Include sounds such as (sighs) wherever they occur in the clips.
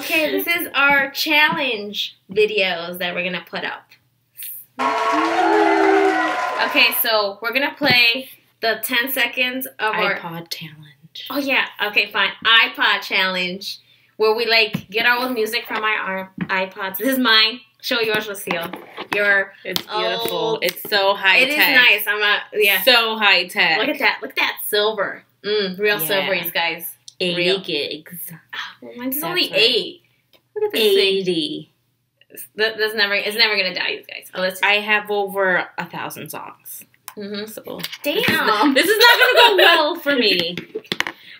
Okay, this is our challenge videos that we're gonna put up. Okay, so we're gonna play the 10 seconds of our. iPod challenge. Oh, yeah, okay, fine. iPod challenge where we like get our own music from our, iPods. This is mine. Show yours, Lucille. Your. It's beautiful. Oh, it's so high It is tech. nice. I'm not. Yeah. So high tech. Look at that. Look at that silver. Mm, real Yeah. silveries, guys. 80 real. gigs. Oh, mine's That's only eight. Look at this thing. 80. That, that's never. It's never gonna die, you guys. Unless. I have over a thousand songs. Mm-hmm. So Damn. this is not gonna go (laughs) well for me.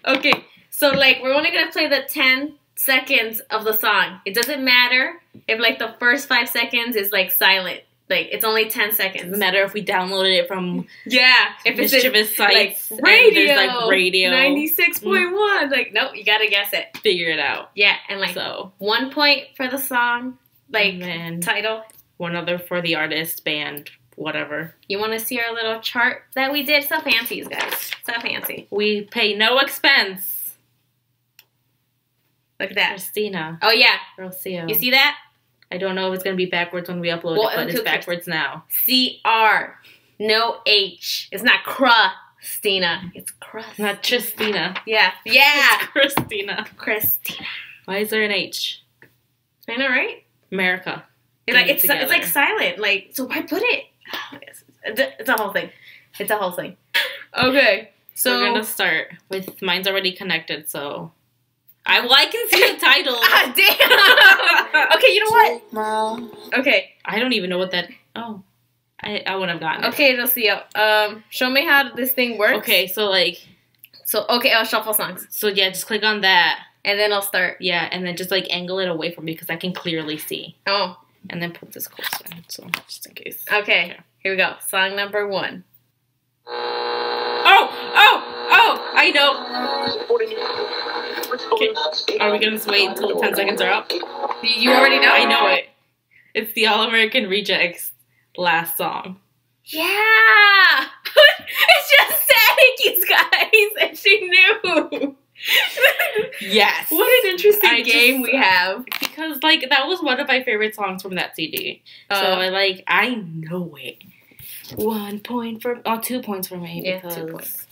Okay, so like we're only gonna play the ten seconds of the song. It doesn't matter if like the first five seconds is like silent. Like it's only ten seconds. matter if we downloaded it from Yeah, if it's mischievous like sites. and radio, like radio. ninety six point one. Like nope, you gotta guess it. Figure it out. Yeah, and like so one point for the song, like title. one other for the artist, band, whatever. You want to see our little chart that we did? So fancy, you guys. So fancy. We pay no expense. Look at that. Christina. Oh yeah, Rocio. you see that? I don't know if it's gonna be backwards when we upload Well, it, but it's backwards now. C R, no H. It's not Christina. It's Crust. Not Christina. Yeah, yeah. (laughs) It's Christina. Christina. Why is there an H? I know, right? America. It's like it's, it's like silent. Like so, why put it? It's, a whole thing. It's a whole thing. Okay, So so we're gonna start with mine's already connected, so I well I can see the title. (laughs) ah damn. (laughs) okay, you know what? Okay, I don't even know what that. Oh, I I wouldn't have gotten. it. okay, Rocio. Um, show me how this thing works. Okay, so like So okay, I'll shuffle songs, so yeah, just click on that. and then I'll start. Yeah, and then just like angle it away from me because I can clearly see, Oh, and then put this closer, so just in case. okay. Here we go. Song number one. Oh, oh, oh! I know. Are we gonna just wait until the ten seconds are up? You- already know. I know it. It's the All American Rejects last song. Yeah! (laughs) it's just you guys, and she knew. Yes. (laughs) what an interesting I game just- we have. Because like that was one of my favorite songs from that CD. so Uh, I like I know it. One point for oh two points for me Yeah, because two points.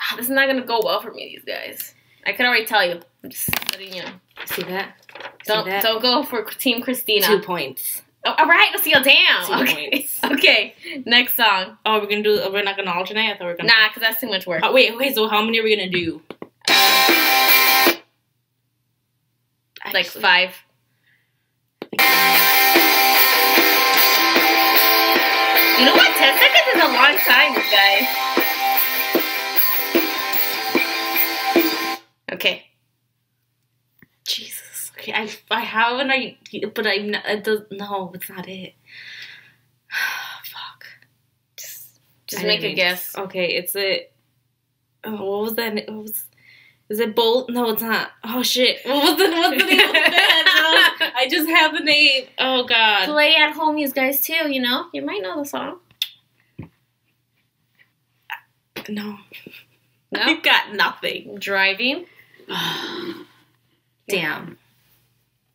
Ah, this is not gonna go well for me, these guys. I could already tell you. I'm just letting you know. see that Don't see that don't go for Team Cristina. two points. Oh, all right, let's see. Damn. Two okay. points. (laughs) Okay. Next song. Oh, we're gonna do. We're not gonna alternate. I thought we are gonna. Nah, cause that's too much work. Oh, wait, wait. So how many are we gonna do? like five. You know what? Ten seconds is a long time, you guys. Okay. Jesus. Okay, I I have an idea, but I'm not. It does, no, it's not it. (sighs) Fuck. Just, just I make a guess. Okay, it's a. Oh, what was that? What was? Is it Bolt? No, it's not. Oh shit! What was the what's the name of that? No, (laughs) oh, I just have the name. Oh god. Play at home, you guys too. You know, you might know the song. No, No, (laughs) you got nothing. driving. (sighs) Damn.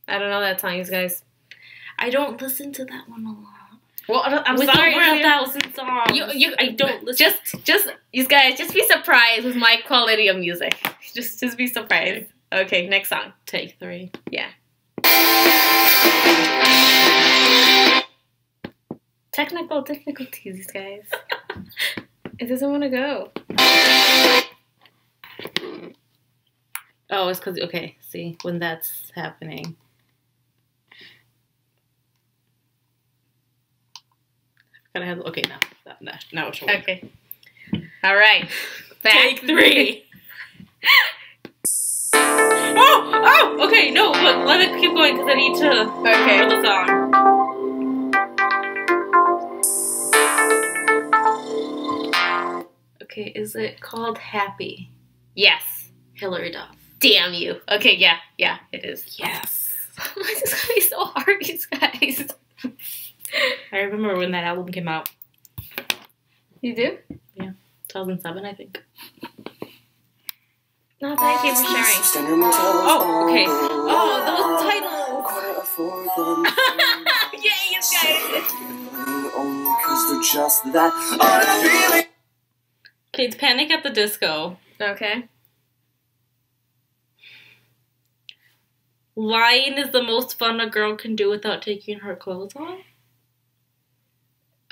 I don't know that song, you guys. I don't listen to that one a lot. Well, I'm With sorry. over a thousand songs. You, you, I don't listen. just, just, you guys, just be surprised with my quality of music. (laughs) Just, just be surprised. Okay, next song. take three. Yeah. Technical difficulties, guys. (laughs) it doesn't want to go. Oh, it's because okay. See when that's happening. Gotta have okay now. Now, now it's. Okay. All right. (laughs) Back. Take three. (laughs) oh, oh, okay, no, but let it keep going because I need to Okay. hear the song. Okay, is it called Happy? Yes. Hilary Duff. Damn you. Okay, yeah, yeah, it is. Yes. (laughs) this is gonna be so hard, you guys. I remember when that album came out, You do? Yeah, 2007, I think. No, thank you for sharing. Oh, okay. Oh, those (laughs) for them. yeah, you guys. Only cause they're just that unfeeling. Okay, it's Panic at the Disco. Okay. Lying is the most fun a girl can do without taking her clothes off.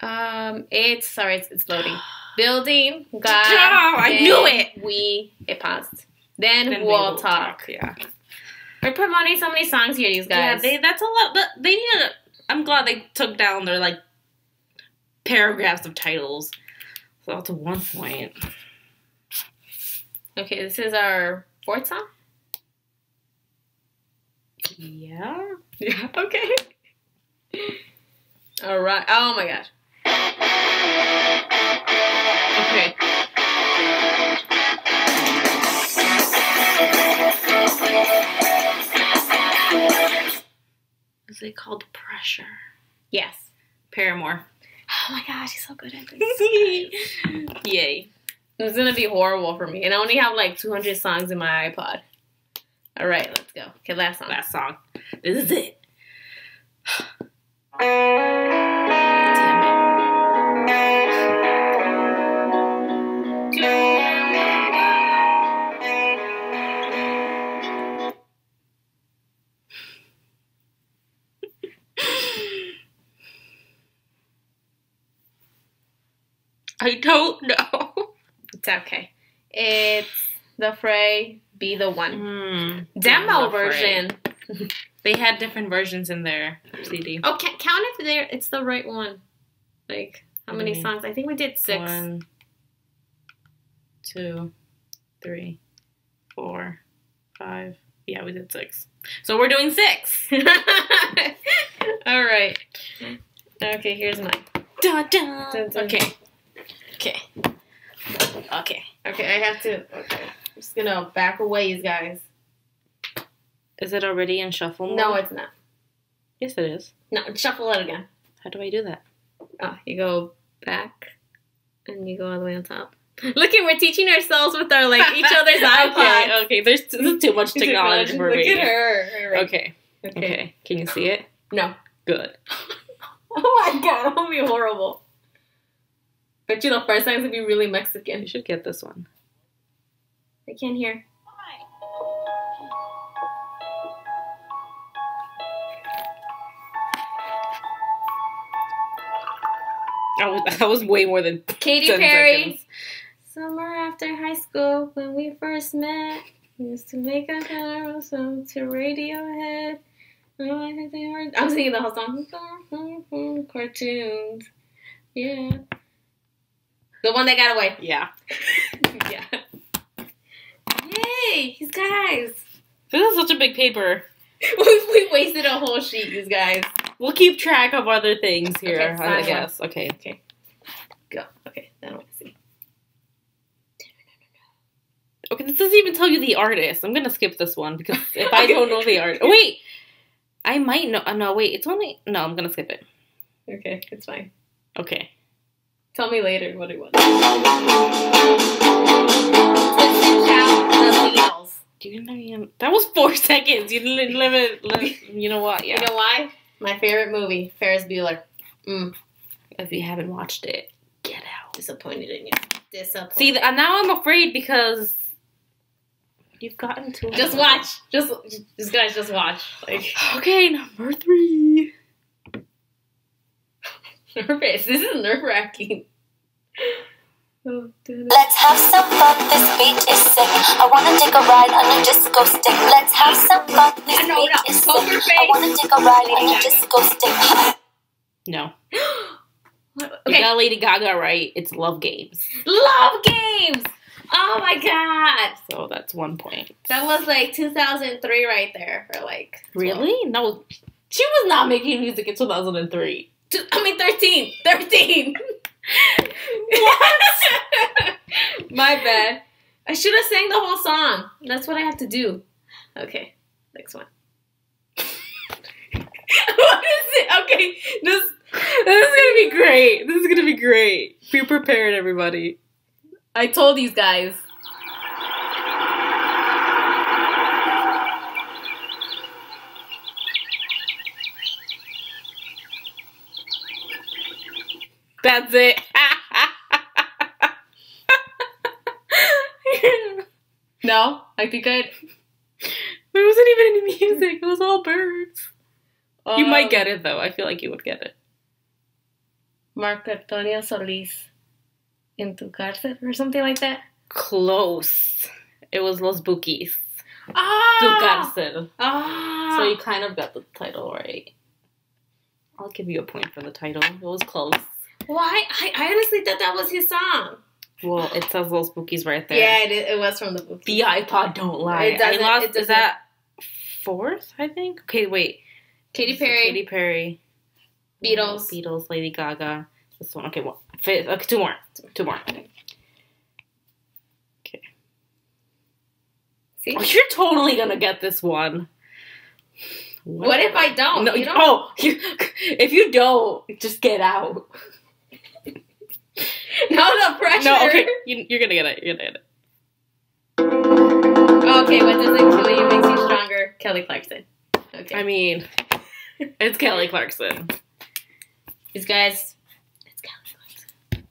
Um, it's sorry, it's, it's loading. (gasps) Building, God, Oh, I knew it. We it paused. Then, Then we we'll will talk. Yeah. We're promoting so many songs here, these guys. Yeah, they that's a lot. But they need. A, I'm glad they took down their like paragraphs of titles. So that's one point. okay, this is our fourth song. Yeah. Yeah. (laughs) Okay. All right. Oh my god. Okay. Is it called Pressure? Yes. Paramore. Oh my gosh, he's so good at this. (laughs) Yay. It's gonna be horrible for me, and I only have like 200 songs in my iPod. All right, let's go. Okay, last song. Last song. This is it. (laughs) I don't know. It's okay. It's the Fray Be the One Hmm. demo I'm version. (laughs) They had different versions in their CD. Oh, count if there. It's the right one. Like how many Mhm. songs? I think we did six. One, two, three, four, five. Yeah, we did six. So we're doing six. (laughs) All right. Okay, here's mine. Dun, dun. Dun, dun. Okay. Okay. Okay. Okay, I have to. Okay, I'm just gonna back away, you guys. Is it already in shuffle mode? No, it's not. Yes, it is. No, shuffle it again. How do I do that? Oh, you go back, and you go all the way on top. (laughs) Look at we're teaching ourselves with our like each (laughs) other's iPods. okay, okay. There's, there's too much (laughs) technology for Look me. at her. Okay. Okay. Okay. Can you see it? No. Good. Oh my god, that would be horrible. Bet you the first time's gonna be really Mexican. You should get this one. I can't hear. That was, that was way more than Katy 10 Perry. seconds. Summer after high school, when we first met, we used to make up our song to Radiohead. Oh, I think they were. I'm singing the whole song. Cartoons. Yeah. The one that got away. Yeah. Yay, you guys. This is such a big paper. (laughs) we, we wasted a whole sheet, these guys. We'll keep track of other things here, Okay, I fine. guess. Okay. Okay. Go. Okay, I don't want to see. Okay, this doesn't even tell you the artist. I'm gonna skip this one because (laughs) if I don't know the artist, wait, I might know. Uh, no, wait, it's only no. I'm gonna skip it. Okay, it's fine. Okay. Tell me later what it was. Do you know? That was four (laughs) seconds. You didn't live it. Live, you know what? Yeah. You know why? My favorite movie, Ferris Bueller. Mm, if you haven't watched it, get out. disappointed in you. Disappointed. See, now I'm afraid because you've gotten to. just watch. Just, just guys, just watch. Like (gasps) Okay, number three. (laughs) nervous. This is nerve wracking. Oh, Let's have some fun, this beat is sick. I wanna take a ride on a disco stick. Let's have some fun, this I know, beat no, is sick. poker I wanna take a ride Lady on a disco stick. No, (gasps) you okay, got Lady Gaga right. It's Love Games. love games. Oh my god, So that's one point. that was like 2003 right there. For like 12. Really? No, she was not making music in 2003. I mean 13. 13. (laughs) What? (laughs) My bad. I should have sang the whole song. That's what I have to do. Okay, next one. (laughs) what is it? Okay, this This is gonna be great. This is gonna be great. Be prepared, everybody. I told these guys. That's it. No, I think I. there wasn't even any music. It was all birds. you might Um, get it though. I feel like you would get it. Marco Antonio Solis in tu cárcel or something like that. Close. It was Los Bukis. Tu Ah, cárcel. ah. So you kind of got the title right. I'll give you a point for the title. It was close. Why? I, I honestly thought that was his song. Well, it says Little Spookies right there. Yeah, it, it was from the book. The iPod don't lie. It I lost, it is that fourth, I think? Okay, wait. Katy Perry, Katy Perry. Beatles. Beatles, Lady Gaga. This one. Okay, well, fi- okay, two more. Two more. Okay. See? Oh, you're totally gonna get this one. What if I don't? No, You don't- oh, (laughs) you, if you don't, just get out. No, okay, you, you're gonna get it. You're gonna get it. Okay, what doesn't kill you makes you stronger. Kelly Clarkson. Okay. I mean, it's Kelly Clarkson. These guys. It's Kelly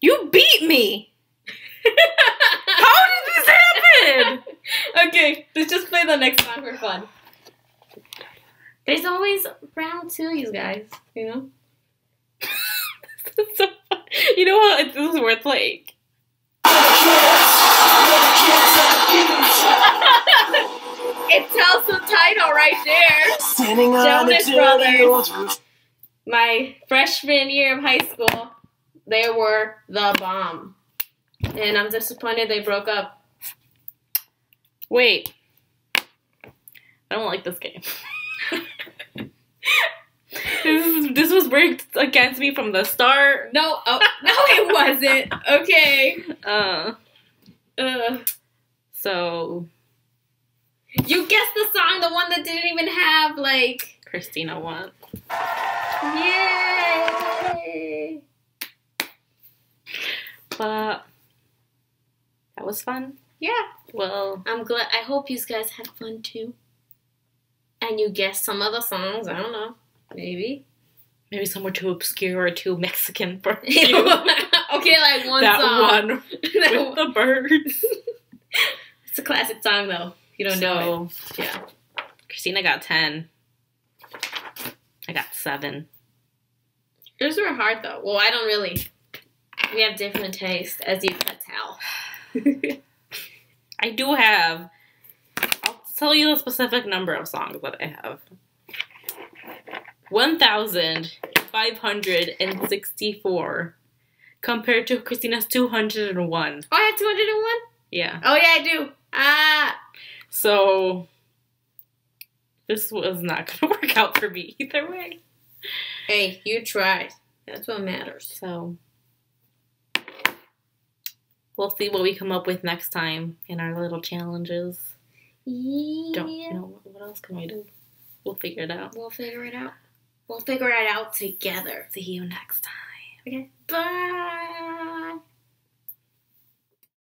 You beat me. How did this happen? (laughs) Okay, let's just play the next song for fun. There's always round two, you guys. You know. (laughs) This is so. (laughs) You know what? This is worth like. (laughs) It tells the title right there. Standing Jonas Brothers. My freshman year of high school, they were the bomb, and I'm disappointed they broke up. Wait. I don't like this game. this, (laughs) is, this was rigged against me from the start. No, oh, no, it wasn't. Okay. Uh, Uh, so you guessed the song, the one that didn't even have like. Cristina won. Yay! But that was fun. Yeah. Well, I'm glad. I hope you guys had fun too. And you guessed some of the songs. I don't know. Maybe. Maybe some were too obscure or too Mexican for (laughs) you. okay, like one that song. one (laughs) That with one. the birds. (laughs) It's a classic song though. You don't know it. Yeah. Cristina got 10. I got 7. Yours were hard though. Well, I don't really. We have different tastes, as you can tell. I do have. I'll tell you the specific number of songs that I have. 1,564 compared to Cristina's 201. Oh, I have 201? Yeah. Oh, yeah, I do. Ah. So this was not (laughs) going to work out for me either way. Hey, you tried. That's what matters. So we'll see what we come up with next time in our little challenges. Yeah. Don't you know what else can we do? We'll figure it out. We'll figure it out. We'll figure it out together. See you next time. Okay. Bye.